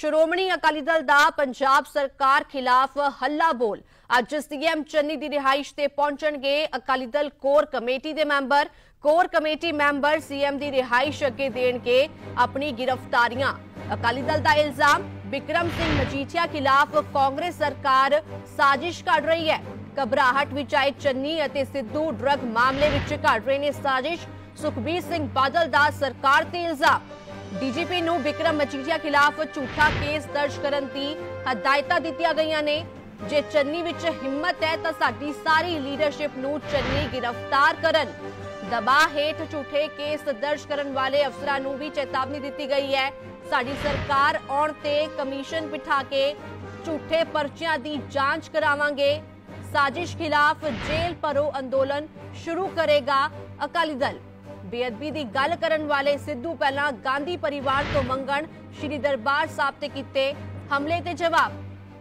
ਸ਼੍ਰੋਮਣੀ ਅਕਾਲੀ ਦਲ ਦਾ ਪੰਜਾਬ ਸਰਕਾਰ ਖਿਲਾਫ ਹੱਲਾ ਬੋਲ। ਅੱਜ ਸੀਐਮ ਚੰਨੀ ਦੀ ਰਿਹਾਇਸ਼ ਤੇ ਪਹੁੰਚਣਗੇ ਅਕਾਲੀ ਦਲ ਕੋਰ ਕਮੇਟੀ ਦੇ member. Core committee member CM ਦੀ ਰਿਹਾਇਸ਼ ਅੱਗੇ ਦੇਣਗੇ ਆਪਣੀ ਗ੍ਰਿਫਤਾਰੀਆਂ। ਅਕਾਲੀ ਦਲ ਦਾ ਇਲਜ਼ਾਮ ਵਿਕਰਮ ਸਿੰਘ ਮਜੀਠੀਆ ਖਿਲਾਫ ਕਾਂਗਰਸ ਸਰਕਾਰ ਸਾਜ਼ਿਸ਼ ਘੜ ਰਹੀ ਹੈ। ਘਬਰਾਹਟ ਵਿੱਚ ਆਏ ਚੰਨੀ ਅਤੇ ਸਿੱਧੂ ਡਰੱਗ ਮਾਮਲੇ ਵਿੱਚ ਘੜ ਰਹੇ ਨੇ ਸਾਜ਼ਿਸ਼। ਸੁਖਬੀਰ ਸਿੰਘ ਬਾਦਲ ਦਾ ਸਰਕਾਰ ਤੇ ਇਲਜ਼ਾਮ। ਡੀਜੀਪੀ ਨੂੰ ਵਿਕਰਮ ਮਜੀਠੀਆ ਖਿਲਾਫ ਝੂਠਾ ਕੇਸ ਦਰਜ ਕਰਨ ਦੀ ਹਦਾਇਤਾਂ ਦਿੱਤੀਆਂ ਗਈਆਂ ਨੇ। ਜੇ ਚੰਨੀ ਵਿੱਚ ਹਿੰਮਤ ਹੈ ਤਾਂ ਸਾਡੀ ਸਾਰੀ ਲੀਡਰਸ਼ਿਪ ਨੂੰ ਚੰਨੀ ਗ੍ਰਿਫਤਾਰ ਕਰਨ। ਦਬਾਅ ਹੇਠ ਝੂਠੇ ਕੇਸ ਦਰਜ ਕਰਨ ਵਾਲੇ ਅਫਸਰਾਂ ਨੂੰ ਵੀ ਚੇਤਾਵਨੀ ਦਿੱਤੀ ਗਈ ਹੈ। ਸਾਡੀ ਸਰਕਾਰ ਆਉਣ ਤੇ ਕਮਿਸ਼ਨ ਬਿਠਾ ਕੇ ਝੂਠੇ ਪਰਚਿਆਂ ਦੀ ਜਾਂਚ ਕਰਾਵਾਂਗੇ। ਸਾਜ਼ਿਸ਼ ਖਿਲਾਫ ਜੇਲ੍ਹ ਭਰੋ ਅੰਦੋਲਨ ਸ਼ੁਰੂ ਕਰੇਗਾ ਅਕਾਲੀ ਦਲ। ਬੇਅਦਬੀ ਦੀ ਗੱਲ ਕਰਨ ਵਾਲੇ ਸਿੱਧੂ ਪਹਿਲਾਂ ਗਾਂਧੀ ਪਰਿਵਾਰ ਤੋਂ ਮੰਗਣ, ਸ਼੍ਰੀ ਦਰਬਾਰ ਸਾਹਿਬ ਤੇ ਕੀਤੇ ਹਮਲੇ ਤੇ ਜਵਾਬ।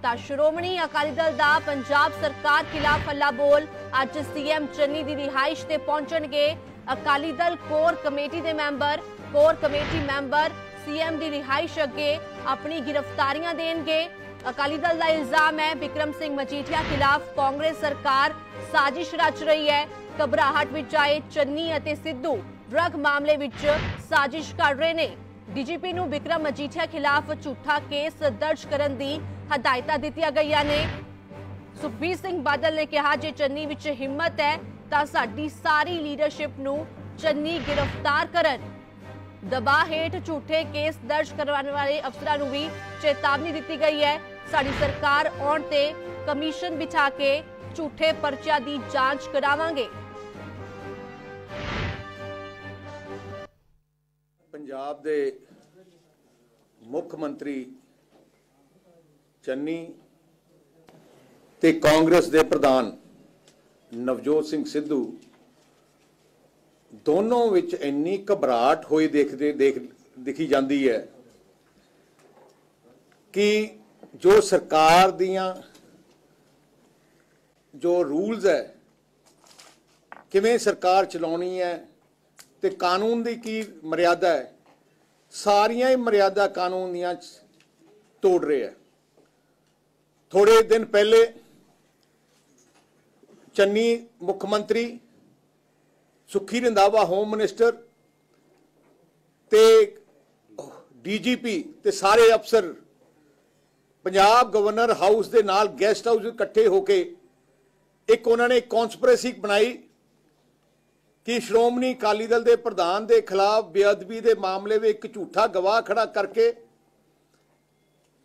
ਤਾਂ ਸ਼੍ਰੋਮਣੀ ਅਕਾਲੀ ਦਲ ਦਾ ਪੰਜਾਬ ਸਰਕਾਰ ਖਿਲਾਫ ਹੱਲਾ ਬੋਲ ਅੱਜ ਸੀਐਮ ਚੰਨੀ ਦੀ ਰਿਹਾਇਸ਼ ਤੇ ਪਹੁੰਚਣਗੇ। ਅਕਾਲੀ ਦਲ ਕੋਰ ਕਮੇਟੀ ਦੇ member, core committee member CM ਦੀ ਰਿਹਾਇਸ਼ ਅੱਗੇ ਆਪਣੀ ਗ੍ਰਿਫਤਾਰੀਆਂ ਦੇਣਗੇ। ਅਕਾਲੀ ਦਲ ਦਾ ਇਲਜ਼ਾਮ ਹੈ ਵਿਕਰਮ ਸਿੰਘ ਮਜੀਠੀਆ ਖਿਲਾਫ ਕਾਂਗਰਸ ਸਰਕਾਰ ਸਾਜ਼ਿਸ਼ ਰਚ ਰਹੀ ਹੈ। ਘਬਰਾਹਟ ਵਿੱਚ ਆਏ ਚੰਨੀ ਅਤੇ ਸਿੱਧੂ ਡਰੱਗ ਮਾਮਲੇ ਵਿੱਚ ਸਾਜ਼ਿਸ਼ ਕਰ ਰਹੇ ਨੇ। ਡੀਜੀਪੀ ਨੂੰ ਵਿਕਰਮ ਮਜੀਠੀਆ ਖਿਲਾਫ ਝੂਠਾ ਕੇਸ ਦਰਜ ਕਰਨ ਦੀ ਹਦਾਇਤਾਂ ਦਿੱਤੀਆਂ ਗਈਆਂ ਨੇ। ਸੁਖਬੀਰ ਸਿੰਘ ਬਾਦਲ ਨੇ ਕਿਹਾ, ਜੇ ਚੰਨੀ ਵਿੱਚ ਹਿੰਮਤ ਹੈ, ਤਾਂ ਸਾਡੀ ਸਾਰੀ ਲੀਡਰਸ਼ਿਪ ਨੂੰ ਚੰਨੀ ਗ੍ਰਿਫਤਾਰ ਕਰਨ। ਦਬਾਅ ਹੇਠ ਝੂਠੇ ਕੇਸ ਦਰਜ ਕਰਵਾਉਣ ਵਾਲੇ ਅਫਸਰਾਂ ਨੂੰ ਵੀ ਚੇਤਾਵਨੀ ਦਿੱਤੀ ਗਈ ਹੈ। ਸਾਡੀ ਸਰਕਾਰ ਆਉਣ ਤੇ ਕਮਿਸ਼ਨ ਬਿਠਾ ਕੇ ਝੂਠੇ ਪਰਚਿਆਂ ਦੀ ਜਾਂਚ ਕਰਾਵਾਂਗੇ। ਪੰਜਾਬ ਦੇ ਮੁੱਖ ਮੰਤਰੀ ਚੰਨੀ ਤੇ ਕਾਂਗਰਸ ਦੇ ਪ੍ਰਧਾਨ ਨਵਜੋਤ ਸਿੰਘ ਸਿੱਧੂ ਦੋਨੋਂ ਵਿੱਚ ਇੰਨੀ ਘਬਰਾਹਟ ਹੋਈ ਦੇਖਦੇ ਦੇਖ ਦਿਖੀ ਜਾਂਦੀ ਹੈ ਕਿ ਜੋ ਸਰਕਾਰ ਦੀਆਂ ਜੋ ਰੂਲਸ ਹੈ, ਕਿਵੇਂ ਸਰਕਾਰ ਚਲਾਉਣੀ ਹੈ ਤੇ ਕਾਨੂੰਨ ਦੀ ਕੀ ਮਰਿਆਦਾ ਹੈ ਸਾਰੀਆਂ ਹੀ ਮਰਿਆਦਾ ਕਾਨੂੰਨ ਦੀਆਂ ਤੋੜ ਰਹੇ ਹੈ ਥੋੜੇ ਦਿਨ ਪਹਿਲੇ ਚੰਨੀ ਮੁੱਖ ਮੰਤਰੀ ਸੁਖੀ ਰੰਧਾਵਾ ਹੋਮ ਮਿਨਿਸਟਰ ਤੇ ਡੀਜੀਪੀ ਤੇ ਸਾਰੇ ਅਫਸਰ, ਪੰਜਾਬ ਗਵਰਨਰ ਹਾਊਸ ਦੇ ਨਾਲ ਗੈਸਟ ਹਾਊਸ ਇਕੱਠੇ ਹੋ ਕੇ ਇੱਕ ਉਹਨਾਂ ਨੇ ਕਨਸਪੀਰੇਸੀ ਬਣਾਈ ਕਿ ਸ਼੍ਰੋਮਣੀ ਅਕਾਲੀ ਦਲ ਦੇ ਪ੍ਰਧਾਨ ਦੇ ਖਿਲਾਫ ਬੇਅਦਬੀ ਦੇ ਮਾਮਲੇ ਵਿੱਚ ਇੱਕ ਝੂਠਾ ਗਵਾਹ ਖੜਾ ਕਰਕੇ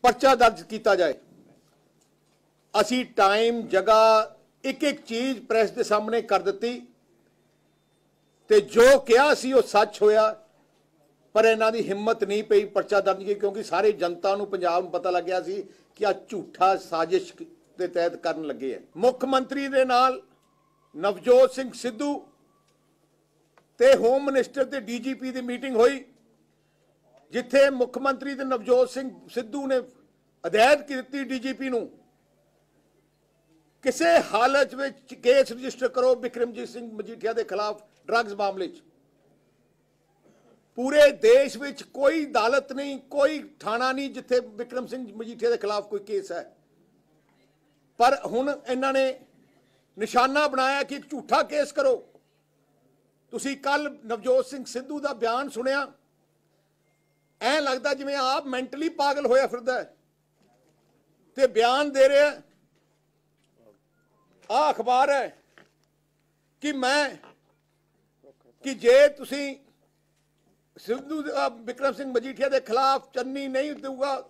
ਪਰਚਾ ਦਰਜ ਕੀਤਾ ਜਾਏ। ਅਸੀਂ ਟਾਈਮ ਜਗ੍ਹਾ ਇੱਕ ਇੱਕ ਚੀਜ਼ ਪ੍ਰੈਸ ਦੇ ਸਾਹਮਣੇ ਕਰ ਦਿੱਤੀ ਤੇ ਜੋ ਕਿਹਾ ਸੀ ਉਹ ਸੱਚ ਹੋਇਆ, ਪਰ ਇਹਨਾਂ ਦੀ ਹਿੰਮਤ ਨਹੀਂ ਪਈ ਪਰਚਾ ਦਰਜ ਕੀ ਕਿਉਂਕਿ ਸਾਰੇ ਜਨਤਾ ਨੂੰ ਪੰਜਾਬ ਨੂੰ ਪਤਾ ਲੱਗਿਆ ਸੀ ਕਿ ਆ ਝੂਠਾ ਸਾਜ਼ਿਸ਼ ਦੇ ਤਹਿਤ ਕਰਨ ਲੱਗੇ ਹੈ ਮੁੱਖ ਮੰਤਰੀ ਦੇ ਨਾਲ ਨਵਜੋਤ ਸਿੰਘ ਸਿੱਧੂ ਤੇ ਹੋਮ ਮਿਨਿਸਟਰ ਤੇ ਡੀਜੀਪੀ ਦੀ ਮੀਟਿੰਗ ਹੋਈ, ਜਿੱਥੇ ਮੁੱਖ ਮੰਤਰੀ ਤੇ ਨਵਜੋਤ ਸਿੰਘ ਸਿੱਧੂ ਨੇ ਹਦਾਇਤ ਕੀਤੀ ਡੀਜੀਪੀ ਨੂੰ। ਕਿਸੇ ਹਾਲਤ ਵਿੱਚ ਕੇਸ ਰਜਿਸਟਰ ਕਰੋ ਬਿਕਰਮਜੀਤ ਸਿੰਘ ਮਜੀਠੀਆ ਦੇ ਖਿਲਾਫ ਡਰੱਗਸ ਮਾਮਲੇ 'ਚ। ਪੂਰੇ ਦੇਸ਼ ਵਿੱਚ ਕੋਈ ਅਦਾਲਤ ਨਹੀਂ, ਕੋਈ ਥਾਣਾ ਨਹੀਂ ਜਿੱਥੇ ਵਿਕਰਮ ਸਿੰਘ ਮਜੀਠੀਆ ਦੇ ਖਿਲਾਫ ਕੋਈ ਕੇਸ ਹੈ। ਪਰ ਹੁਣ ਇਹਨਾਂ ਨੇ ਨਿਸ਼ਾਨਾ ਬਣਾਇਆ ਕਿ ਝੂਠਾ ਕੇਸ ਕਰੋ। ਤੁਸੀਂ ਕੱਲ ਨਵਜੋਤ ਸਿੰਘ ਸਿੱਧੂ ਦਾ ਬਿਆਨ ਸੁਣਿਆ? ਐ ਲੱਗਦਾ ਜਿਵੇਂ ਆਪ ਮੈਂਟਲੀ ਪਾਗਲ ਹੋਇਆ ਫਿਰਦਾ ਹੈ। ਤੇ ਬਿਆਨ ਦੇ ਰਿਹਾ ਆ ਅਖਬਾਰ ਹੈ ਕਿ ਮੈਂ, ਕਿ ਜੇ ਤੁਸੀਂ ਸਿੱਧੂ ਦੇ- ਵਿਕਰਮ ਸਿੰਘ ਮਜੀਠੀਆ ਦੇ ਖਿਲਾਫ ਚੰਨੀ ਨਹੀਂ ਦੇਊਗਾ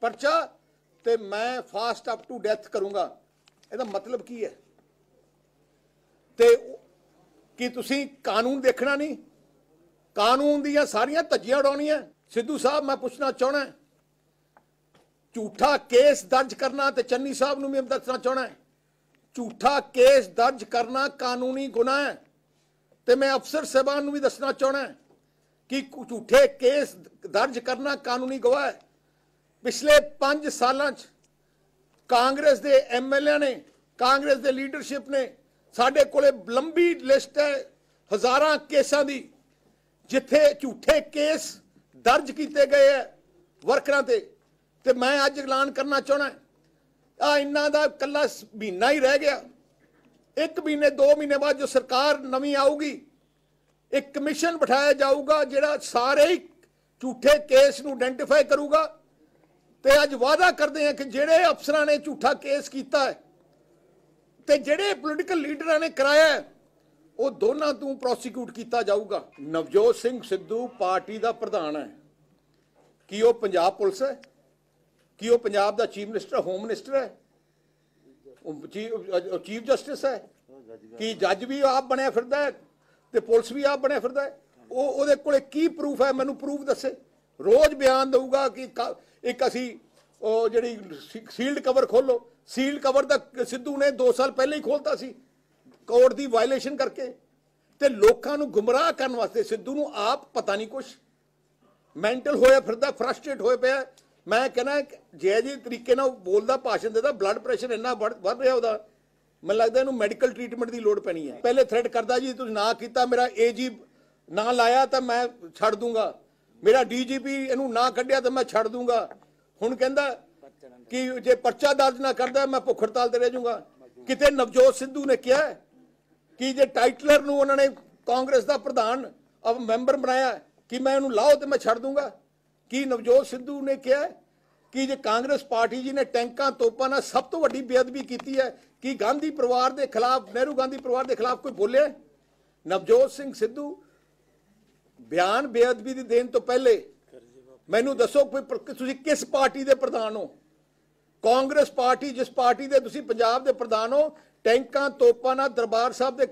ਪਰਚਾ, ਤੇ ਮੈਂ ਫਾਸਟ ਅਪ ਟੂ ਡੈਥ ਕਰੂੰਗਾ। ਇਹਦਾ ਮਤਲਬ ਕੀ ਹੈ? ਤੇ ਕਿ ਤੁਸੀਂ ਕਾਨੂੰਨ ਦੇਖਣਾ ਨਹੀਂ? ਕਾਨੂੰਨ ਦੀਆਂ ਸਾਰੀਆਂ ਧੱਜੀਆਂ ਉਡਾਉਣੀਆਂ। ਸਿੱਧੂ ਸਾਹਿਬ, ਮੈਂ ਪੁੱਛਣਾ ਚਾਹਣਾ ਝੂਠਾ ਕੇਸ ਦਰਜ ਕਰਨਾ ਤੇ ਚੰਨੀ ਸਾਹਿਬ ਨੂੰ ਵੀ ਮੈਂ ਦੱਸਣਾ ਚਾਹਣਾ ਝੂਠਾ ਕੇਸ ਦਰਜ ਕਰਨਾ ਕਾਨੂੰਨੀ ਗੁਨਾਹ ਹੈ। ਤੇ ਮੈਂ ਅਫਸਰ ਸਾਹਿਬਾਨ ਨੂੰ ਵੀ ਦੱਸਣਾ ਚਾਹਣਾ ਕਿ ਝੂਠੇ ਕੇਸ ਦਰਜ ਕਰਨਾ ਕਾਨੂੰਨੀ ਗਵਾਹ ਹੈ। ਪਿਛਲੇ 5 ਸਾਲਾਂ 'ਚ ਕਾਂਗਰਸ ਦੇ ਐਮਐਲਏ ਨੇ, ਕਾਂਗਰਸ ਦੇ ਲੀਡਰਸ਼ਿਪ ਨੇ ਸਾਡੇ ਕੋਲੇ ਲੰਬੀ ਲਿਸਟ ਹੈ ਹਜ਼ਾਰਾਂ ਕੇਸਾਂ ਦੀ, ਜਿੱਥੇ ਝੂਠੇ ਕੇਸ ਦਰਜ ਕੀਤੇ ਗਏ ਹੈ ਵਰਕਰਾਂ ਤੇ। ਤੇ ਮੈਂ ਅੱਜ ਐਲਾਨ ਕਰਨਾ ਚਾਹਣਾ ਆ ਇਹਨਾਂ ਦਾ ਕੱਲਾ ਮਹੀਨਾ ਹੀ ਰਹਿ ਗਿਆ। ਇੱਕ ਮਹੀਨੇ, ਦੋ ਮਹੀਨੇ ਬਾਅਦ ਜੋ ਸਰਕਾਰ ਨਵੀਂ ਆਊਗੀ, ਇੱਕ ਕਮਿਸ਼ਨ ਬਿਠਾਇਆ ਜਾਊਗਾ, ਜਿਹੜਾ ਸਾਰੇ ਹੀ ਝੂਠੇ ਕੇਸ ਨੂੰ ਆਇਡੈਂਟੀਫਾਈ ਕਰੂਗਾ। ਤੇ ਅੱਜ ਵਾਅਦਾ ਕਰਦੇ ਹਾਂ ਕਿ ਜਿਹੜੇ ਅਫਸਰਾਂ ਨੇ ਝੂਠਾ ਕੇਸ ਕੀਤਾ ਹੈ ਤੇ ਜਿਹੜੇ ਪੋਲੀਟੀਕਲ ਲੀਡਰਾਂ ਨੇ ਕਰਾਇਆ ਉਹ ਦੋਨਾਂ ਤੋਂ ਪ੍ਰੋਸੀਕਿਊਟ ਕੀਤਾ ਜਾਊਗਾ। ਨਵਜੋਤ ਸਿੰਘ ਸਿੱਧੂ ਪਾਰਟੀ ਦਾ ਪ੍ਰਧਾਨ ਹੈ। ਕੀ ਉਹ ਪੰਜਾਬ ਪੁਲਿਸ ਹੈ? ਕੀ ਉਹ ਪੰਜਾਬ ਦਾ ਚੀਫ ਮਿਨਿਸਟਰ, ਹੋਮ ਮਿਨਿਸਟਰ ਹੈ? ਉਹ ਚੀਫ ਜਸਟਿਸ ਹੈ? ਕੀ ਜੱਜ ਵੀ ਆਪ ਬਣਿਆ ਫਿਰਦਾ ਹੈ ਤੇ ਪੁਲਿਸ ਵੀ ਆਪ ਬਣਿਆ ਫਿਰਦਾ ਹੈ? ਉਹ, ਉਹਦੇ ਕੋਲੇ ਕੀ ਪ੍ਰੂਫ ਹੈ? ਮੈਨੂੰ ਪ੍ਰੂਫ ਦੱਸੇ। ਰੋਜ਼ ਬਿਆਨ ਦਊਗਾ ਕਿ ਕ- ਇੱਕ ਅਸੀਂ ਉਹ ਜਿਹੜੀ ਸੀਲਡ ਕਵਰ ਖੋਲੋ ਸੀਲ ਕਵਰ ਦਾ ਸਿੱਧੂ ਨੇ 2 ਸਾਲ ਪਹਿਲਾਂ ਹੀ ਖੋਲਤਾ ਸੀ, ਕੋਰਟ ਦੀ ਵਾਇਲੇਸ਼ਨ ਕਰਕੇ। ਤੇ ਲੋਕਾਂ ਨੂੰ ਗੁੰਮਰਾਹ ਕਰਨ ਵਾਸਤੇ ਸਿੱਧੂ ਨੂੰ ਆਪ ਪਤਾ ਨਹੀਂ ਕੁਛ। ਮੈਂਟਲ ਹੋਇਆ ਫਿਰਦਾ ਫਰਸਟ੍ਰੇਟ ਹੋਇਆ ਪਿਆ। ਮੈਂ ਕਹਿੰਦਾ, ਜੇ ਜੀ ਤਰੀਕੇ ਨਾਲ ਉਹ ਬੋਲਦਾ, ਭਾਸ਼ਣ ਦੇਦਾ ਬਲੱਡ ਪ੍ਰੈਸ਼ਰ ਇੰਨਾ ਵੱਧ ਵੱਧ ਰਿਹਾ ਉਹਦਾ, ਮੈਨੂੰ ਲੱਗਦਾ ਇਹਨੂੰ ਮੈਡੀਕਲ ਟ੍ਰੀਟਮੈਂਟ ਦੀ ਲੋੜ ਪੈਣੀ ਹੈ। ਪਹਿਲੇ ਥ੍ਰੈਟ ਕਰਦਾ ਜੀ, ਤੁਸੀਂ ਨਾ ਕੀਤਾ, ਮੇਰਾ ਏਜੀ ਨਾ ਲਾਇਆ ਤਾਂ ਮੈਂ ਛੱਡ ਦੂੰਗਾ। ਮੇਰਾ ਡੀਜੀਪੀ ਇਹਨੂੰ ਨਾ ਕੱਢਿਆ ਤਾਂ ਮੈਂ ਛੱਡ ਦੂੰਗਾ। ਹੁਣ ਕਹਿੰਦਾ ਕਿ ਜੇ ਪਰਚਾ ਦਰਜ ਨਾ ਕਰਦਾ ਮੈਂ ਭੁੱਖ ਹੜਤਾਲ ਤੇ ਰਹਿ ਜਾਊਂਗਾ। ਕਿਤੇ ਨਵਜੋਤ ਸਿੱਧੂ ਨੇ ਕਿਹਾ ਕਿ ਜੇ ਟਾਈਟਲਰ ਨੂੰ ਉਹਨਾਂ ਨੇ ਕਾਂਗਰਸ ਦਾ ਪ੍ਰਧਾਨ ਅਬ ਮੈਂਬਰ ਬਣਾਇਆ ਕਿ ਮੈਂ ਉਹਨੂੰ ਲਾਓ ਤੇ ਮੈਂ ਛੱਡ ਦੂੰਗਾ। ਕੀ ਨਵਜੋਤ ਸਿੱਧੂ ਨੇ ਕਿਹਾ ਕਿ ਜੇ ਕਾਂਗਰਸ ਪਾਰਟੀ ਜੀ ਨੇ ਟੈਂਕਾਂ ਤੋਪਾਂ ਨਾਲ ਸਭ ਤੋਂ ਵੱਡੀ ਬੇਅਦਬੀ ਕੀਤੀ ਹੈ, ਕਿ ਗਾਂਧੀ ਪਰਿਵਾਰ ਦੇ ਖਿਲਾਫ, ਨਹਿਰੂ ਗਾਂਧੀ ਪਰਿਵਾਰ ਦੇ ਖਿਲਾਫ ਕੋਈ ਬੋਲਿਆ ਨਵਜੋਤ ਸਿੰਘ ਸਿੱਧੂ, ਬਿਆਨ ਬੇਅਦਬੀ ਦੀ ਦੇਣ ਤੋਂ ਪਹਿਲੇ ਮੈਨੂੰ ਦੱਸੋ ਕੋਈ ਤੁਸੀਂ ਕਿਸ ਪਾਰਟੀ ਦੇ ਪ੍ਰਧਾਨ ਹੋ? ਕਾਂਗਰਸ ਪਾਰਟੀ ਜਿਸ ਪਾਰਟੀ ਦੇ ਤੁਸੀਂ ਪੰਜਾਬ ਦੇ ਪ੍ਰਧਾਨ ਹੋ ਟੈਂਕਾਂ ਤੋਪਾਂ ਨਾਲ ਦਰਬਾਰ ਸਾਹਿਬ ਦੇ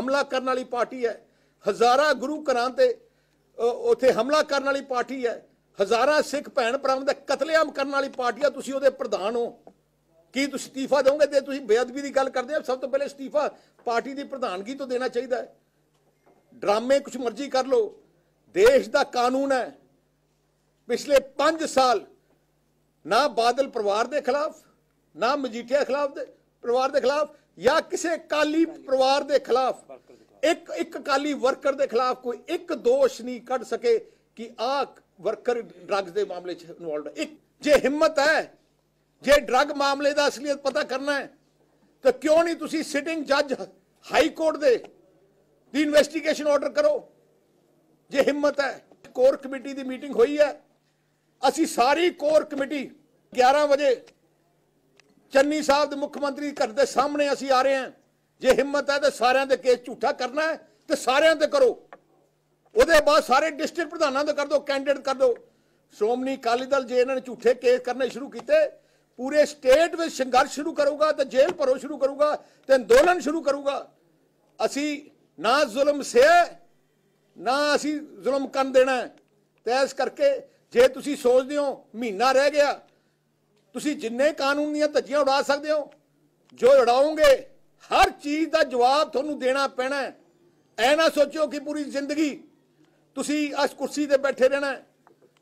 ਹਮਲਾ ਕਰਨ ਵਾਲੀ ਪਾਰਟੀ ਹੈ। ਹਜ਼ਾਰਾਂ ਗੁਰੂ ਘਰਾਂ ਤੇ ਅ, ਉੱਥੇ ਹਮਲਾ ਕਰਨ ਵਾਲੀ ਪਾਰਟੀ ਹੈ। ਹਜ਼ਾਰਾਂ ਸਿੱਖ ਭੈਣ ਭਰਾਵਾਂ ਦਾ ਕਤਲੇਆਮ ਕਰਨ ਵਾਲੀ ਪਾਰਟੀ ਆ ਤੁਸੀਂ ਉਹਦੇ ਪ੍ਰਧਾਨ ਹੋ। ਕੀ ਤੁਸੀਂ ਅਸਤੀਫਾ ਦੋਗੇ ਜੇ ਤੁਸੀਂ ਬੇਅਦਬੀ ਦੀ ਗੱਲ ਕਰਦੇ ਹੋ। ਸਭ ਤੋਂ ਪਹਿਲੇ ਅਸਤੀਫਾ ਪਾਰਟੀ ਦੀ ਪ੍ਰਧਾਨਗੀ ਤੋਂ ਦੇਣਾ ਚਾਹੀਦਾ ਹੈ। ਡਰਾਮੇ ਕੁਝ ਮਰਜ਼ੀ ਕਰ ਲਓ। ਦੇਸ਼ ਦਾ ਕਾਨੂੰਨ ਹੈ। ਪਿਛਲੇ 5 ਸਾਲ ਨਾ ਬਾਦਲ ਪਰਿਵਾਰ ਦੇ ਖਿਲਾਫ, ਨਾ ਮਜੀਠੀਆ ਖਿਲਾਫ ਦੇ ਪਰਿਵਾਰ ਦੇ ਖਿਲਾਫ, ਜਾਂ ਕਿਸੇ ਕਾਲੀ ਪਰਿਵਾਰ ਦੇ ਖਿਲਾਫ। ਇੱਕ ਇੱਕ ਕਾਲੀ ਵਰਕਰ ਦੇ ਖਿਲਾਫ ਕੋਈ ਇੱਕ ਦੋਸ਼ ਨਹੀਂ ਕੱਢ ਸਕੇ ਕਿ ਆਹ ਵਰਕਰ ਡਰੱਗਸ ਦੇ ਮਾਮਲੇ 'ਚ ਇਨਵੋਲਡ ਹੈ ਇੱਕ, ਜੇ ਹਿੰਮਤ ਹੈ, ਜੇ ਡਰੱਗ ਮਾਮਲੇ ਦਾ ਅਸਲੀਅਤ ਪਤਾ ਕਰਨਾ ਹੈ, ਤਾਂ ਕਿਉਂ ਨਹੀਂ ਤੁਸੀਂ ਸਿਟਿੰਗ ਜੱਜ ਹਾਈ ਕੋਰਟ ਦੇ ਦੀ ਇਨਵੈਸਟੀਗੇਸ਼ਨ ਆਰਡਰ ਕਰੋ? ਜੇ ਹਿੰਮਤ ਹੈ, ਕੋਰ ਕਮੇਟੀ ਦੀ ਮੀਟਿੰਗ ਹੋਈ ਹੈ ਅਸੀਂ ਸਾਰੀ ਕੋਰ ਕਮੇਟੀ 11 ਵਜੇ ਚੰਨੀ ਸਾਹਿਬ ਦੇ ਮੁੱਖ ਮੰਤਰੀ ਘਰ ਦੇ ਸਾਹਮਣੇ ਅਸੀਂ ਆ ਰਹੇ ਹਾਂ। ਜੇ ਹਿੰਮਤ ਹੈ ਤਾਂ ਸਾਰਿਆਂ ਦੇ ਕੇਸ ਝੂਠਾ ਕਰਨਾ ਹੈ ਤੇ ਸਾਰਿਆਂ ਤੇ ਕਰੋ। ਉਹਦੇ ਬਾਅਦ ਸਾਰੇ ਡਿਸਟ੍ਰਿਕਟ ਪ੍ਰਧਾਨਾਂ ਦੇ ਕਰ ਦਿਓ, ਕੈਂਡੀਡੇਟ ਕਰ ਦਿਓ। ਸ਼੍ਰੋਮਣੀ ਅਕਾਲੀ ਦਲ ਜੇ ਇਹਨਾਂ ਨੇ ਝੂਠੇ ਕੇਸ ਕਰਨੇ ਸ਼ੁਰੂ ਕੀਤੇ, ਪੂਰੇ ਸਟੇਟ ਵਿੱਚ ਸੰਘਰਸ਼ ਸ਼ੁਰੂ ਕਰੂਗਾ ਤੇ ਜੇਲ੍ਹ ਭਰੋ ਸ਼ੁਰੂ ਕਰੂਗਾ ਤੇ ਅੰਦੋਲਨ ਸ਼ੁਰੂ ਕਰੂਗਾ। ਅਸੀਂ ਨਾ ਜ਼ੁਲਮ ਸੇ ਨਾ ਅਸੀਂ ਜ਼ੁਲਮ ਕਰਨ ਦੇਣਾ ਹੈ। ਤੇ ਇਸ ਕਰਕੇ ਜੇ ਤੁਸੀਂ ਸੋਚਦੇ ਹੋ ਮਹੀਨਾ ਰਹਿ ਗਿਆ, ਤੁਸੀਂ ਜਿੰਨੇ ਕਾਨੂੰਨ ਦੀਆਂ ਧੱਜੀਆਂ ਉਡਾ ਸਕਦੇ ਹੋ, ਜੋ ਉਡਾਓਗੇ, ਹਰ ਚੀਜ਼ ਦਾ ਜਵਾਬ ਤੁਹਾਨੂੰ ਦੇਣਾ ਪੈਣਾ ਹੈ ਐ ਨਾ ਸੋਚੋ ਕਿ ਪੂਰੀ ਜ਼ਿੰਦਗੀ ਤੁਸੀਂ ਇਸ ਕੁਰਸੀ ਤੇ ਬੈਠੇ ਰਹਿਣਾ ਹੈ।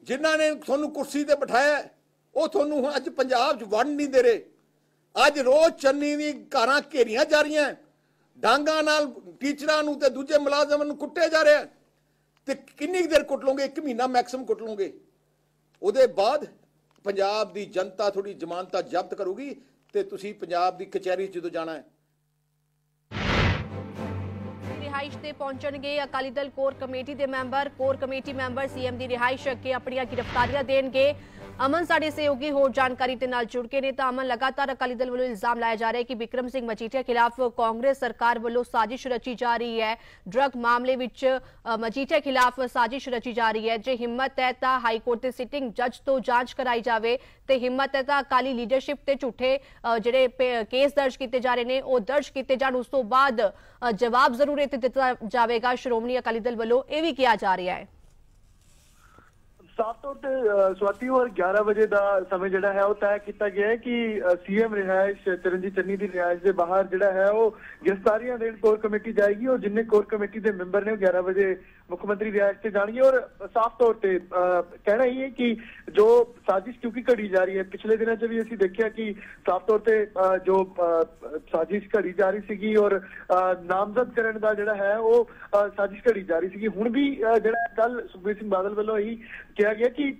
ਜਿਨ੍ਹਾਂ ਨੇ ਤੁਹਾਨੂੰ ਕੁਰਸੀ ਤੇ ਬਿਠਾਇਆ ਉਹ ਤੁਹਾਨੂੰ ਅੱਜ ਪੰਜਾਬ 'ਚ ਵੜਨ ਨਹੀਂ ਦੇ ਰਹੇ ਅੱਜ ਰੋਜ਼ ਚੰਨੀ ਦੀ ਘਰਾਂ ਘੇਰੀਆਂ ਜਾ ਰਹੀਆਂ ਹੈ। ਡਾਂਗਾਂ ਨਾਲ ਟੀਚਰਾਂ ਨੂੰ ਤੇ ਦੂਜੇ ਮੁਲਾਜ਼ਮਾਂ ਨੂੰ ਕੁੱਟਿਆ ਜਾ ਰਿਹਾ ਹੈ। ਤੇ ਕਿੰਨੀ ਕੁ ਦੇਰ ਕੁੱਟ ਲਓਗੇ 1 ਮਹੀਨਾ ਮੈਕਸਿਮਮ ਕੁੱਟ ਲਓਗੇ ਉਹਦੇ ਬਾਅਦ ਪੰਜਾਬ ਦੀ ਜਨਤਾ ਥੋੜੀ ਜ਼ਮਾਨਤਾਂ ਜ਼ਬਤ ਕਰੂਗੀ ਤੇ ਤੁਸੀਂ ਪੰਜਾਬ ਦੀ ਕਚਹਿਰੀ ਜਦੋਂ ਜਾਣਾ ਹੈ। ਰਿਹਾਇਸ਼ ਤੇ ਪਹੁੰਚਣਗੇ ਅਕਾਲੀ ਦਲ ਕੋਰ ਕਮੇਟੀ ਦੇ member. Core committee member CM ਦੀ ਰਿਹਾਇਸ਼ ਅੱਗੇ ਆਪਣੀਆਂ ਗ੍ਰਿਫਤਾਰੀਆਂ ਦੇਣਗੇ। ਅਮਨ, ਸਾਡੇ ਸਹਿਯੋਗੀ ਹੋਰ ਜਾਣਕਾਰੀ ਦੇ ਨਾਲ ਜੁੜ ਕੇ ਨੇ ਤਾਂ ਅਮਨ, ਲਗਾਤਾਰ ਅਕਾਲੀ ਦਲ ਵੱਲੋਂ ਇਲਜ਼ਾਮ ਲਾਇਆ ਜਾ ਰਿਹਾ ਹੈ ਕਿ ਵਿਕਰਮ ਸਿੰਘ ਮਜੀਠੀਆ ਖਿਲਾਫ ਕਾਂਗਰਸ ਸਰਕਾਰ ਵੱਲੋਂ ਸਾਜ਼ਿਸ਼ ਰਚੀ ਜਾ ਰਹੀ ਹੈ। ਡਰੱਗ ਮਾਮਲੇ ਵਿੱਚ ਮਜੀਠੀਆ ਖਿਲਾਫ ਸਾਜ਼ਿਸ਼ ਰਚੀ ਜਾ ਰਹੀ ਹੈ। ਜੇ ਹਿੰਮਤ ਹੈ ਤਾਂ ਹਾਈ ਕੋਰਟ ਦੇ ਸਿਟਿੰਗ ਜੱਜ ਤੋਂ ਜਾਂਚ ਕਰਾਈ ਜਾਵੇ ਤੇ ਹਿੰਮਤ ਹੈ ਤਾਂ ਅਕਾਲੀ ਲੀਡਰਸ਼ਿਪ ਤੇ ਝੂਠੇ ਜਿਹੜੇ ਕੇਸ ਦਰਜ ਕੀਤੇ ਜਾ ਰਹੇ ਨੇ, ਉਹ ਦਰਜ ਕੀਤੇ ਜਾਣ। ਉਸ ਤੋਂ ਬਾਅਦ ਜਵਾਬ ਜ਼ਰੂਰ ਇਹ ਦਿੱਤਾ ਜਾਵੇਗਾ। ਸ਼੍ਰੋਮਣੀ ਅਕਾਲੀ ਦਲ ਵੱਲੋਂ ਇਹ ਵੀ ਕਿਹਾ ਜਾ ਰਿਹਾ ਹੈ। ਸਾਫ਼ ਤੌਰ ਤੇ ਸਵਾਤੀ ਔਰ 11 ਵਜੇ ਦਾ ਸਮੇਂ ਜਿਹੜਾ ਹੈ, ਉਹ ਤੈਅ ਕੀਤਾ ਗਿਆ ਹੈ ਕਿ ਸੀਐਮ ਰਿਹਾਇਸ਼, ਚਰਨਜੀਤ ਚੰਨੀ ਦੀ ਰਿਹਾਇਸ਼ ਦੇ ਬਾਹਰ ਜਿਹੜਾ ਹੈ, ਉਹ ਗ੍ਰਿਫਤਾਰੀਆਂ ਦੇਣ ਕੋਰ ਕਮੇਟੀ ਜਾਏਗੀ ਔਰ ਜਿੰਨੇ ਕੋਰ ਕਮੇਟੀ ਦੇ ਮੈਂਬਰ ਨੇ ਉਹ 11 ਵਜੇ ਮੁੱਖ ਮੰਤਰੀ ਰਿਹਾਇਸ਼ ਤੇ ਜਾਣਗੇ ਔਰ ਸਾਫ਼ ਤੌਰ ਤੇ ਅਹ, ਕਹਿਣਾ ਹੀ ਹੈ ਕਿ ਜੋ ਸਾਜ਼ਿਸ਼ ਕਿਉਂਕਿ ਘੜੀ ਜਾ ਰਹੀ ਹੈ ਪਿਛਲੇ ਦਿਨਾਂ 'ਚ ਵੀ ਅਸੀਂ ਦੇਖਿਆ ਕਿ ਸਾਫ਼ ਤੌਰ ਤੇ ਅਹ, ਜੋ ਸਾਜ਼ਿਸ਼ ਘੜੀ ਜਾ ਰਹੀ ਸੀਗੀ ਔਰ ਅਹ, ਨਾਮਜ਼ਦ ਕਰਨ ਦਾ ਜਿਹੜਾ ਹੈ ਉਹ ਸਾਜ਼ਿਸ਼ ਘੜੀ ਜਾ ਰਹੀ ਸੀਗੀ। ਹੁਣ ਵੀ ਜਿਹੜਾ ਕੱਲ ਸੁਖਬੀਰ ਸਿੰਘ ਬਾਦਲ ਵੱਲੋਂ ਹੀ ਕਿਹਾ ਗਿਆ ਕਿ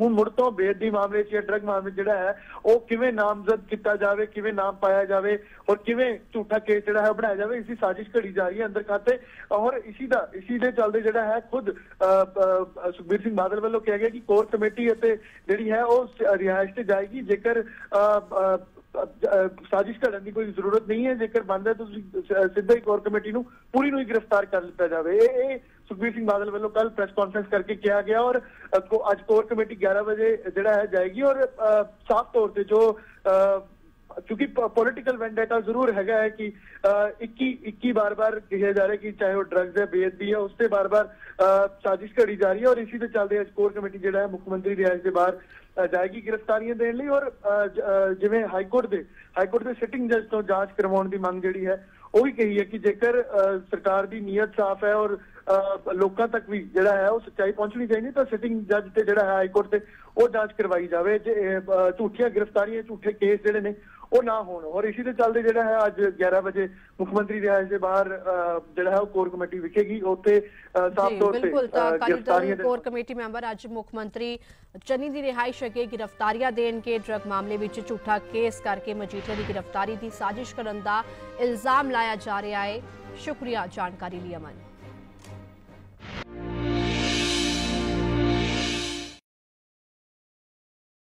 ਹੁਣ ਮੁੜ ਤੋਂ ਬੇਅਦਬੀ ਮਾਮਲੇ 'ਚ ਜਾਂ ਡਰਗ ਮਾਮਲੇ 'ਚ ਜਿਹੜਾ ਹੈ ਉਹ ਕਿਵੇਂ ਨਾਮਜ਼ਦ ਕੀਤਾ ਜਾਵੇ ਕਿਵੇਂ ਨਾਮ ਪਾਇਆ ਜਾਵੇ ਔਰ ਕਿਵੇਂ ਝੂਠਾ ਕੇਸ ਜਿਹੜਾ ਹੈ ਉਹ ਬਣਾਇਆ ਜਾਵੇ ਇਸ ਦੀ ਸਾਜ਼ਿਸ਼ ਘੜੀ ਜਾ ਰਹੀ ਹੈ ਅੰਦਰ ਖਾਤੇ। ਔਰ ਇਸੀ ਦਾ ਇਸੀ ਦੇ ਚੱਲਦੇ ਜਿਹੜਾ ਹੈ ਖੁਦ ਅਹ, ਸੁਖਬੀਰ ਸਿੰਘ ਬਾਦਲ ਵੱਲੋਂ ਕਿਹਾ ਗਿਆ ਕਿ ਕੋਰ ਕਮੇਟੀ ਅਤੇ ਜਿਹੜੀ ਹੈ ਉਹ ਰਿਹਾਇਸ਼ ਤੇ ਜਾਏਗੀ। ਜੇਕਰ ਸਾਜ਼ਿਸ਼ ਘੜਨ ਦੀ ਕੋਈ ਜ਼ਰੂਰਤ ਨਹੀਂ ਹੈ ਜੇਕਰ ਬੰਦ ਤੁਸੀਂ ਸਿੱਧਾ ਹੀ ਕੋਰ ਕਮੇਟੀ ਨੂੰ ਪੂਰੀ ਨੂੰ ਹੀ ਗ੍ਰਿਫਤਾਰ ਕਰ ਲਿੱਤਾ ਜਾਵੇ। ਇਹ ਸੁਖਬੀਰ ਸਿੰਘ ਬਾਦਲ ਵੱਲੋਂ ਕੱਲ ਪ੍ਰੈਸ ਕਾਨਫਰੰਸ ਕਰਕੇ ਕਿਹਾ ਗਿਆ ਔਰ ਅੱਜ ਕੋਰ ਕਮੇਟੀ 11 ਵਜੇ ਜਿਹੜਾ ਹੈ ਜਾਏਗੀ ਔਰ ਅ, ਸਾਫ਼ ਤੌਰ ਤੇ ਜੋ ਅ, ਕਿਉਂਕਿ ਪੋਲਿਟੀਕਲ ਵੈਂਡੇਟਾ ਜ਼ਰੂਰ ਹੈਗਾ ਹੈ ਕਿ ਅ, 21 21 ਬਾਰ-ਬਾਰ ਕਿਹਾ ਜਾ ਰਿਹਾ ਕਿ ਚਾਹੇ ਉਹ ਡਰੱਗਸ ਹੈ ਬੇਅਦਬੀ ਹੈ ਉਸ ਤੇ ਬਾਰ-ਬਾਰ ਅ, ਸਾਜ਼ਿਸ਼ ਘੜੀ ਜਾ ਰਹੀ ਹੈ ਔਰ ਇਸੇ ਦੇ ਚੱਲਦੇ ਅੱਜ ਕੋਰ ਕਮੇਟੀ ਜਿਹੜਾ ਹੈ ਮੁੱਖ ਮੰਤਰੀ ਰਿਹਾਇਸ਼ ਦੇ ਬਾਹਰ ਜਾਏਗੀ ਗ੍ਰਿਫਤਾਰੀਆਂ ਦੇਣ ਲਈ ਔਰ ਜਿਵੇਂ ਹਾਈ ਕੋਰਟ ਦੇ ਹਾਈ ਕੋਰਟ ਦੇ ਸਿਟਿੰਗ ਜੱਜ ਤੋਂ ਜਾਂਚ ਕਰਵਾਉਣ ਦੀ ਮੰਗ ਜਿਹੜੀ ਹੈ ਉਹ ਵੀ ਕਹੀ ਹੈ ਕਿ ਜੇਕਰ ਅ, ਸਰਕਾਰ ਦੀ ਨੀਅਤ ਸਾਫ਼ ਹੈ ਔਰ ਅ, ਲੋਕਾਂ ਤੱਕ ਵੀ ਜਿਹੜਾ ਹੈ ਉਹ ਸੱਚਾਈ ਪਹੁੰਚਣੀ ਚਾਹੀਦੀ ਤਾਂ ਸਿਟਿੰਗ ਜੱਜ ਤੇ ਜਿਹੜਾ ਹੈ ਹਾਈ ਕੋਰਟ ਤੇ ਉਹ ਜਾਂਚ ਕਰਵਾਈ ਜਾਵੇ। ਜੇ ਝੂਠੀਆਂ ਗ੍ਰਿਫਤਾਰੀਆਂ ਝੂਠੇ ਕੇਸ ਜਿਹੜੇ ਨੇ ਉਹ ਨਾ ਹੋਣ। ਔਰ ਇਸੇ ਦੇ ਚੱਲਦੇ ਜਿਹੜਾ ਹੈ ਅੱਜ 11 ਵਜੇ ਮੁੱਖ ਮੰਤਰੀ ਰਿਹਾਇਸ਼ ਦੇ ਬਾਹਰ ਜਿਹੜਾ ਹੈ ਉਹ ਕੋਰ ਕਮੇਟੀ ਵਿਖੇਗੀ। ਅ, ਸਾਫ਼ ਤੌਰ ਤੇ ਬਿਲਕੁਲ ਤਾਂ Akali Dal core committee member ਅੱਜ ਮੁੱਖ ਮੰਤਰੀ ਚੰਨੀ ਦੀ ਰਿਹਾਇਸ਼ ਅੱਗੇ ਗ੍ਰਿਫਤਾਰੀਆਂ ਦੇਣਗੇ। ਡਰਗ ਮਾਮਲੇ ਵਿੱਚ ਝੂਠਾ ਕੇਸ ਕਰਕੇ ਮਜੀਠੀਆ ਦੀ ਗ੍ਰਿਫਤਾਰੀ ਦੀ ਸਾਜ਼ਿਸ਼ ਕਰਨ ਦਾ ਇਲਜ਼ਾਮ ਲਾਇਆ ਜਾ ਰਿਹਾ ਹੈ। ਸ਼ੁਕਰੀਆ। ਜਾਣਕਾਰੀ ਲਈ ਅਮਨ।